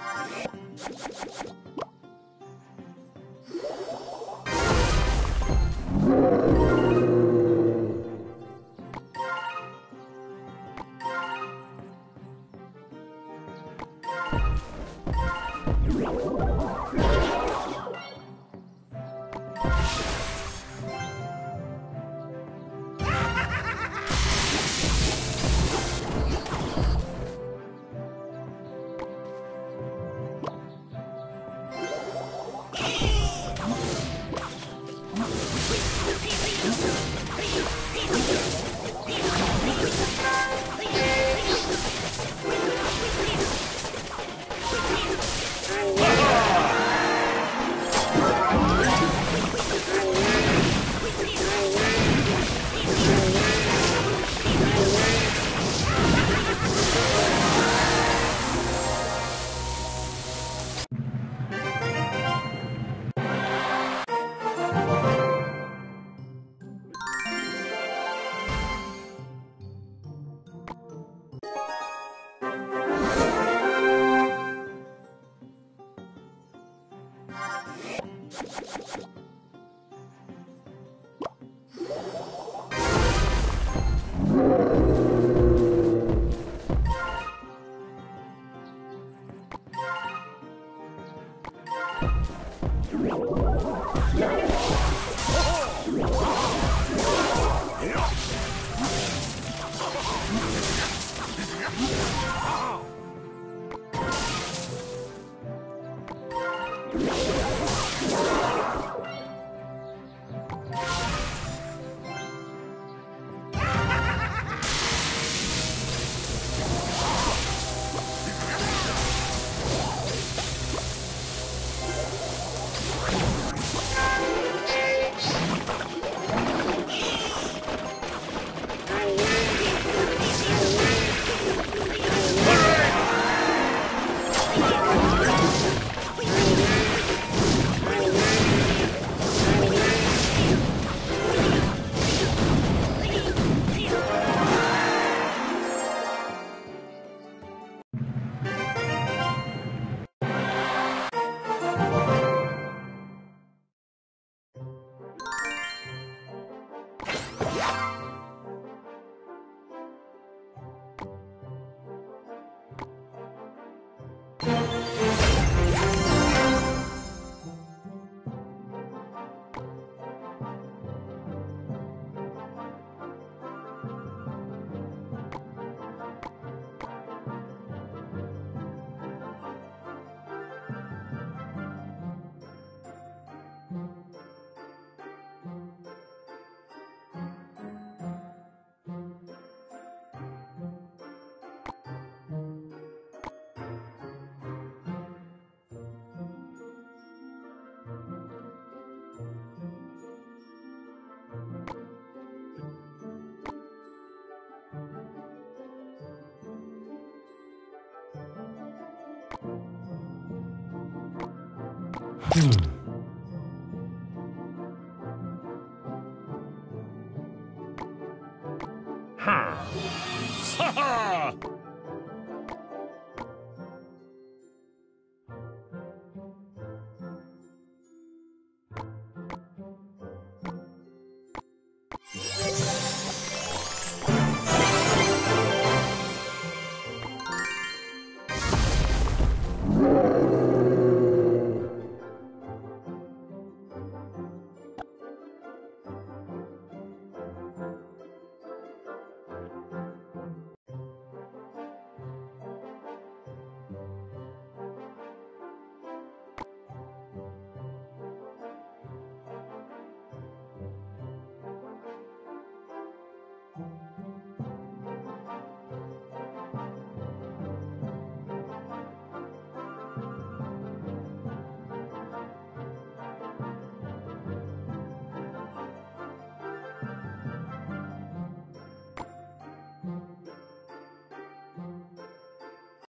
you Yeah. Yeah. Ha!